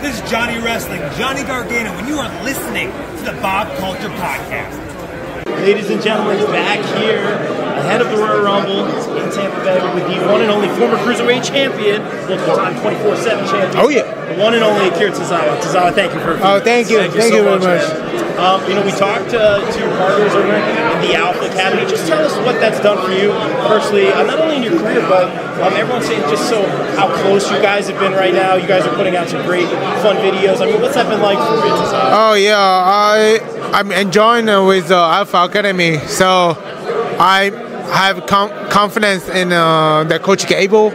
This is Johnny Wrestling, Johnny Gargano, and you are listening to the Bob Culture Podcast. Ladies and gentlemen, back here ahead of the Royal Rumble in Tampa Bay with the one and only former Cruiserweight champion, multiple time 24-7 champion. Oh, yeah. The one and only Akira Tozawa. Tozawa, thank you for Oh, thank you. Thank you so very much. man. Um, you know, we talked uh, to your partners over in the Alpha Academy. Just tell us what that's done for you personally, uh, not only in your career, but um, everyone's saying just so how close you guys have been right now. You guys are putting out some great, fun videos. I mean, what's that been like for you, Tozawa? Oh yeah, I I'm enjoying uh, with uh, Alpha Academy. So I have com- confidence in uh, the Coach Gable.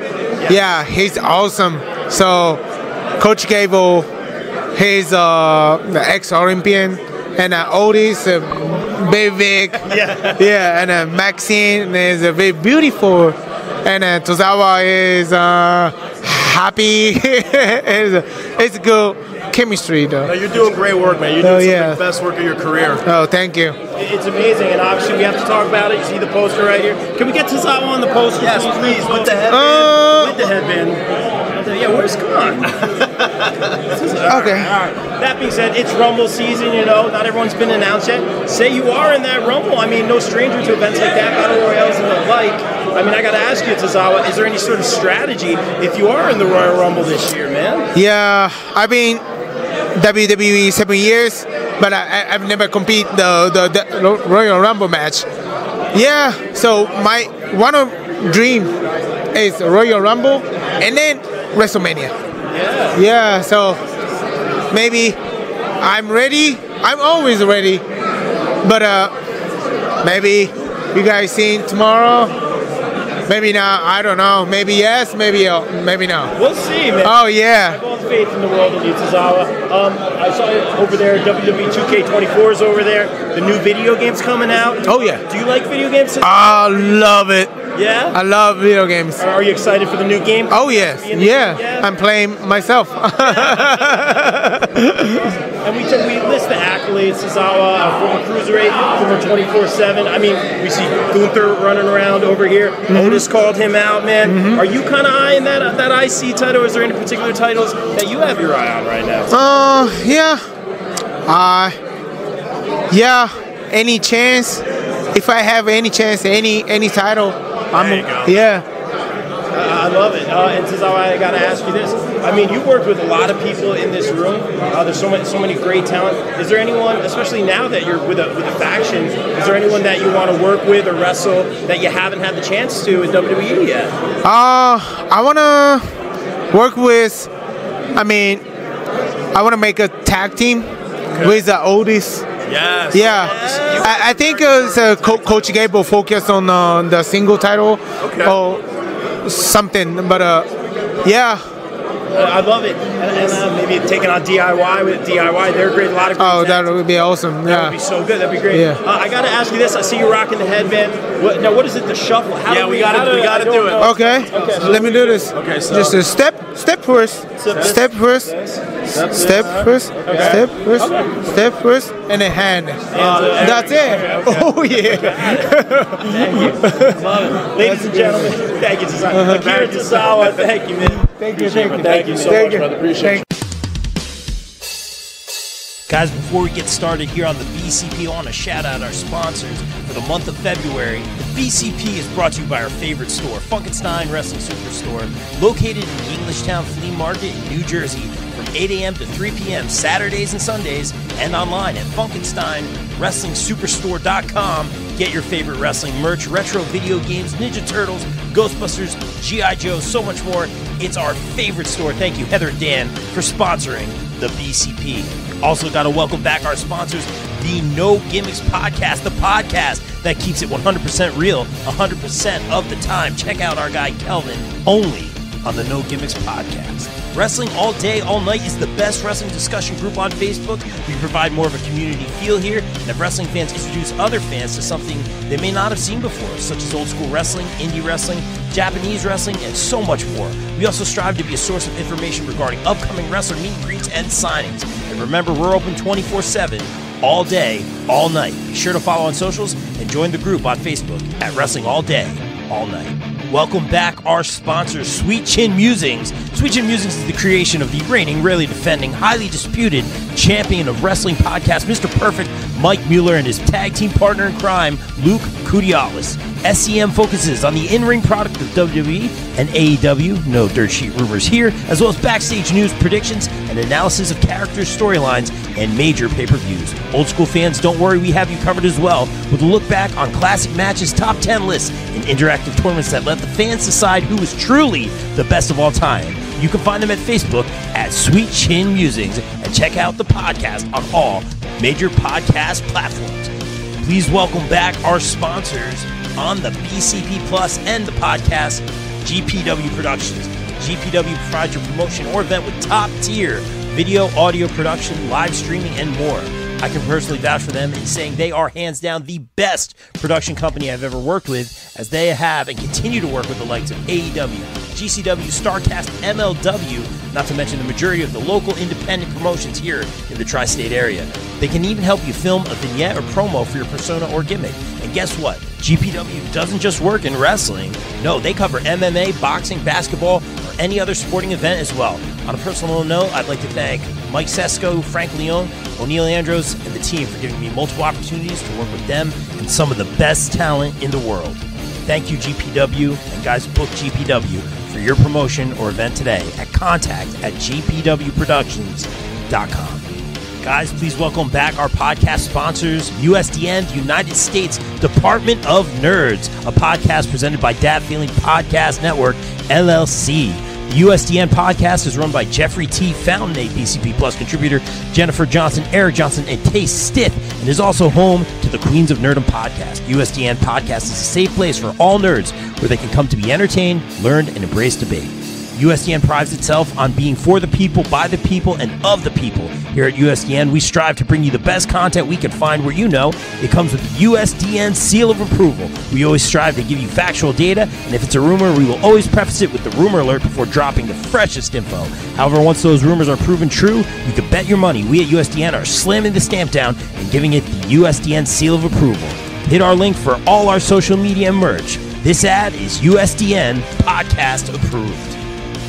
Yeah, he's awesome. So Coach Gable, he's uh, the ex-Olympian, and uh, Otis, uh, very big. Yeah. yeah, and uh, Maxxine is uh, very beautiful, and uh, Tozawa is uh, happy. it's, a, it's good chemistry though. No, you're doing great work, man. You're Oh, doing some yeah. of the best work of your career. Oh, thank you. It's amazing, and obviously we have to talk about it. You see the poster right here. Can we get Tozawa on the poster? Yes, please. With the headband. Uh, with the headband. Yeah, where's Khan? Okay. All right. That being said, it's Rumble season. You know, not everyone's been announced yet. Say you are in that Rumble. I mean, no stranger to events like that, battle royales and the like. I mean, I got to ask you, Tozawa, is there any sort of strategy if you are in the Royal Rumble this year, man? Yeah, I mean, WWE seven years, but I, I- I've never compete the, the the Royal Rumble match. Yeah, so my one of dream is Royal Rumble and then WrestleMania. Yeah. Yeah, so maybe I'm ready. I'm always ready, but uh, maybe you guys seen tomorrow. Maybe not. I don't know. Maybe yes. Maybe uh, maybe no. We'll see, man. Oh yeah. all faith in the world in you, Tozawa. Um, I saw it over there. WWE 2K24 is over there. The new video game's coming out. Oh yeah. Do you like video games? I love it. Yeah. I love video games. Are you excited for the new game? Oh yes, yeah. I'm playing myself. And we took, we list the accolades. Tozawa, uh, former cruiserweight, former 24/7. I mean, we see Gunther running around over here. Mm-hmm. Otis called him out, man. Are you kind of eyeing that that IC title? Is there any particular titles that you have your eye on right now? uh, yeah. Uh, yeah. Any chance? If I have any chance, any any title, I'm. You. Yeah. I love it. Uh, and Tozawa, I got to ask you this. I mean, you've worked with a lot of people in this room. Uh, there's so many, so many great talent. Is there anyone, especially now that you're with a, with a faction, is there anyone that you want to work with or wrestle that you haven't had the chance to in WWE yet? Uh, I wanna work with. I mean, I wanna make a tag team with the Otis. Yes. Yeah, I, I think uh, it's, uh, Co- Coach Gable focus on uh, the single title or something, but uh, yeah. I love it. And, and uh, maybe taking on DIY with DIY. They're great. A lot of great Oh, that would be awesome. Yeah. That would be so good. That'd be great. Yeah. Uh, I got to ask you this. I see you rocking the headband. What, now, what is it? The shuffle? How Yeah, do we gotta- how we gotta don't it. Okay. Okay, so Let me do this. Okay, so- Just a step, step first, step first, step first, step first, step first, and a hand. That's it. Oh yeah. Ladies and gentlemen, thank you. Akira Tozawa, uh-huh. thank you, man. Thank you, thank you, Thank you so Thank much, you. brother. Appreciate Thank Guys, before we get started here on the BCP, I want to shout out our sponsors for the month of February. The BCP is brought to you by our favorite store, Funkenstein Wrestling Superstore, located in the Englishtown Flea Market in New Jersey from 8 a.m. to 3 p.m. Saturdays and Sundays, and online at FunkensteinWrestlingSuperstore.com. Get your favorite wrestling merch, retro video games, Ninja Turtles, Ghostbusters, G.I. Joe, so much more. It's our favorite store. Thank you, Heather Dan, for sponsoring the BCP. Also, got to welcome back our sponsors, the No Gimmicks Podcast, the podcast that keeps it 100% real 100% of the time. Check out our guy Kelvin only on the No Gimmicks Podcast. Wrestling All Day, All Night is the best wrestling discussion group on Facebook. We provide more of a community feel here and have wrestling fans introduce other fans to something they may not have seen before, such as old school wrestling, indie wrestling, Japanese wrestling, and so much more. We also strive to be a source of information regarding upcoming wrestler meet and greets and signings. And remember, we're open 24 7, all day, all night. Be sure to follow on socials and join the group on Facebook at Wrestling All Day, All Night. Welcome back our sponsor, Sweet Chin Musings. Sweet Chin Musings is the creation of the reigning, rarely defending, highly disputed champion of wrestling podcast, Mr. Perfect, Mike Mueller, and his tag team partner in crime, Luke Kudialis. SCM focuses on the in-ring product of WWE and AEW, no dirt sheet rumors here, as well as backstage news, predictions, and analysis of characters, storylines, and major pay-per-views. Old school fans, don't worry, we have you covered as well with a look back on classic matches, top 10 lists, and interactive tournaments that let the fans decide who is truly the best of all time. You can find them at Facebook at Sweet Chin Musings and check out the podcast on all major podcast platforms. Please welcome back our sponsors on the BCP Plus and the podcast, GPW Productions. GPW provides your promotion or event with top tier video, audio production, live streaming, and more. I can personally vouch for them in saying they are hands down the best production company I've ever worked with, as they have and continue to work with the likes of AEW, GCW, Starrcast, MLW, not to mention the majority of the local independent promotions here in the tri state area. They can even help you film a vignette or promo for your persona or gimmick. Guess what? GPW doesn't just work in wrestling. No, they cover MMA, boxing, basketball, or any other sporting event as well. On a personal note, I'd like to thank Mike Sesko, Frank Leone, O'Neill Andros, and the team for giving me multiple opportunities to work with them and some of the best talent in the world. Thank you, GPW, and guys, book GPW for your promotion or event today at contact at gpwproductions.com. Guys, please welcome back our podcast sponsors, USDN, the United States Department of Nerds, a podcast presented by Dad Feeling Podcast Network, LLC. The USDN podcast is run by Jeffrey T. Fountain, a BCP Plus contributor, Jennifer Johnson, Eric Johnson, and Taste Stiff, and is also home to the Queens of Nerdom podcast. USDN podcast is a safe place for all nerds where they can come to be entertained, learn, and embrace debate. USDN prides itself on being for the people, by the people, and of the people. Here at USDN, we strive to bring you the best content we can find where you know it comes with the USDN seal of approval. We always strive to give you factual data, and if it's a rumor, we will always preface it with the rumor alert before dropping the freshest info. However, once those rumors are proven true, you can bet your money we at USDN are slamming the stamp down and giving it the USDN seal of approval. Hit our link for all our social media and merch. This ad is USDN podcast approved.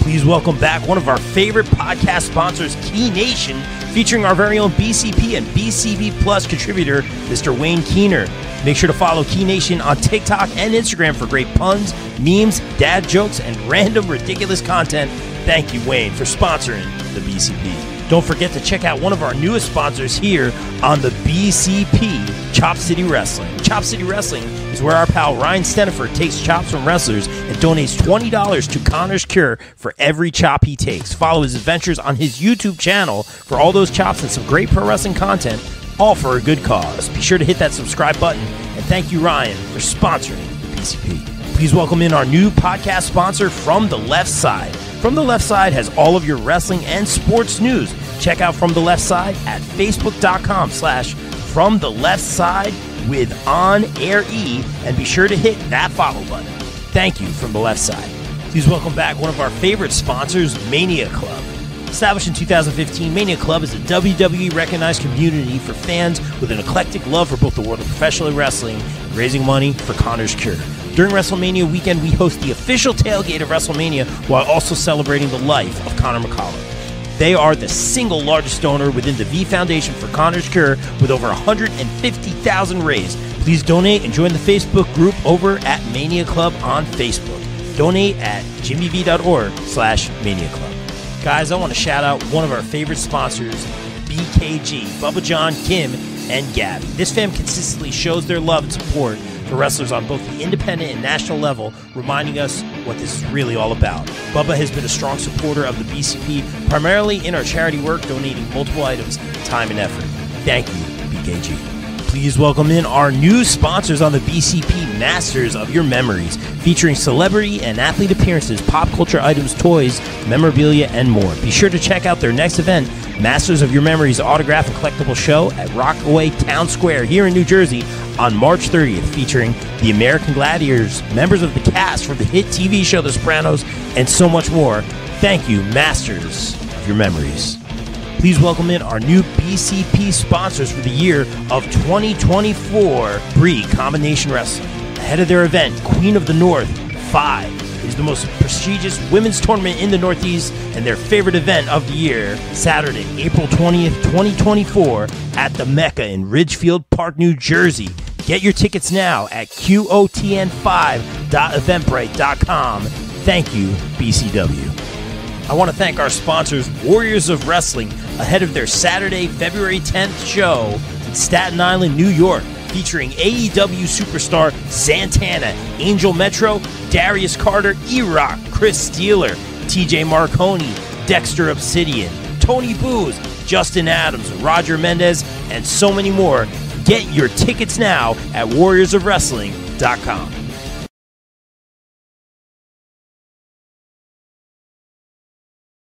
Please welcome back one of our favorite podcast sponsors, Key Nation, featuring our very own BCP and BCP Plus contributor, Mr. Wayne Keener. Make sure to follow Key Nation on TikTok and Instagram for great puns, memes, dad jokes, and random ridiculous content. Thank you, Wayne, for sponsoring the BCP. Don't forget to check out one of our newest sponsors here on the BCP, Chop City Wrestling. Chop City Wrestling is where our pal Ryan Steniford takes chops from wrestlers and donates $20 to Connor's Cure for every chop he takes. Follow his adventures on his YouTube channel for all those chops and some great pro wrestling content, all for a good cause. Be sure to hit that subscribe button, and thank you, Ryan, for sponsoring the BCP. Please welcome in our new podcast sponsor, From the Left Side. From the Left Side has all of your wrestling and sports news. Check out From the Left Side at facebook.com slash From the Left Side with On Air E, and be sure to hit that follow button. Thank you from the left side. Please welcome back one of our favorite sponsors, Mania Club. Established in 2015, Mania Club is a WWE recognized community for fans with an eclectic love for both the world of professional wrestling and raising money for Connor's Cure. During WrestleMania weekend, we host the official tailgate of WrestleMania while also celebrating the life of Connor Michalek. They are the single largest donor within the V Foundation for Connor's Cure with over 150,000 raised. Please donate and join the Facebook group over at Mania Club on Facebook. Donate at jimmyv.org slash Mania Club. Guys, I want to shout out one of our favorite sponsors, BKG, Bubba John, Kim, and Gabby. This fam consistently shows their love and support for wrestlers on both the independent and national level, reminding us what this is really all about. Bubba has been a strong supporter of the BCP, primarily in our charity work, donating multiple items, time, and effort. Thank you, BKG. Please welcome in our new sponsors on the BCP Masters of Your Memories, featuring celebrity and athlete appearances, pop culture items, toys, memorabilia, and more. Be sure to check out their next event, Masters of Your Memories Autograph and Collectible Show at Rockaway Town Square here in New Jersey on March 30th, featuring the American Gladiators, members of the cast from the hit TV show The Sopranos, and so much more. Thank you, Masters of Your Memories. Please welcome in our new BCP sponsors for the year of 2024, Brii Combination Wrestling. Ahead of their event, Queen of the North, 5 is the most prestigious women's tournament in the Northeast and their favorite event of the year, Saturday, April 20th, 2024, at the Mecca in Ridgefield Park, New Jersey. Get your tickets now at QOTN5.eventbrite.com. Thank you, BCW. I want to thank our sponsors, Warriors of Wrestling, ahead of their Saturday, February 10th show in Staten Island, New York, featuring AEW superstar Santana, Angel Metro, Darius Carter, E Rock, Chris Steeler, TJ Marconi, Dexter Obsidian, Tony Booz, Justin Adams, Roger Mendez, and so many more. Get your tickets now at warriorsofwrestling.com.